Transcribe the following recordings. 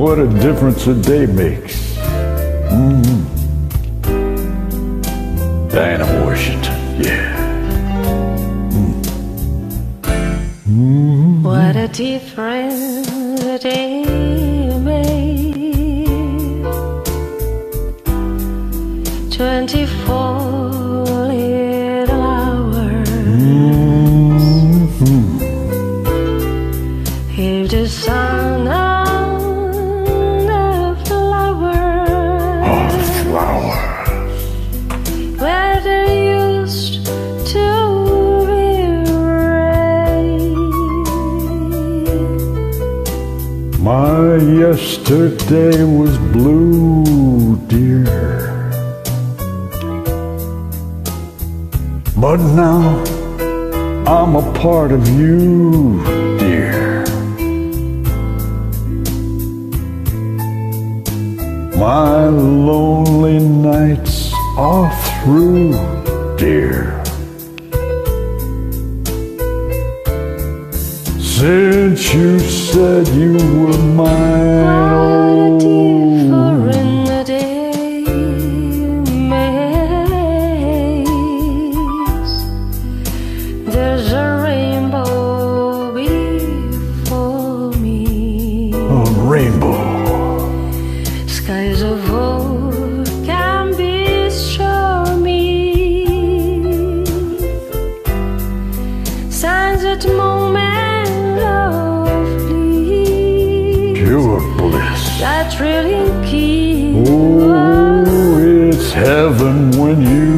What a difference a day makes. Mm-hmm. Dinah Washington, yeah. Mm-hmm. What a difference My yesterday was blue, dear. But now I'm a part of you, dear. My lonely nights are through, dear. Since you said you were mine, What a oh, difference a day makes. There's a rainbow before me. a rainbow. Skies of old can be me. Signs at moment kiss. Oh, it's heaven when you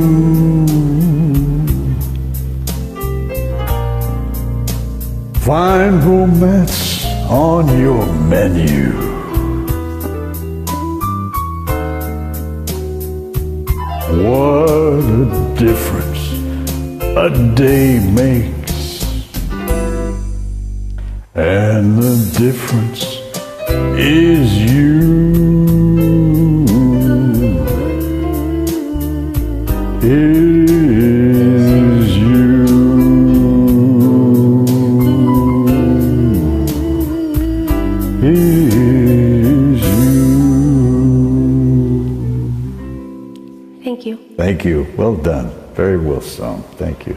find romance on your menu. What a difference a day makes. And the difference is you. Is you. Is you. Thank you. Thank you. Well done. Very well sung. Thank you.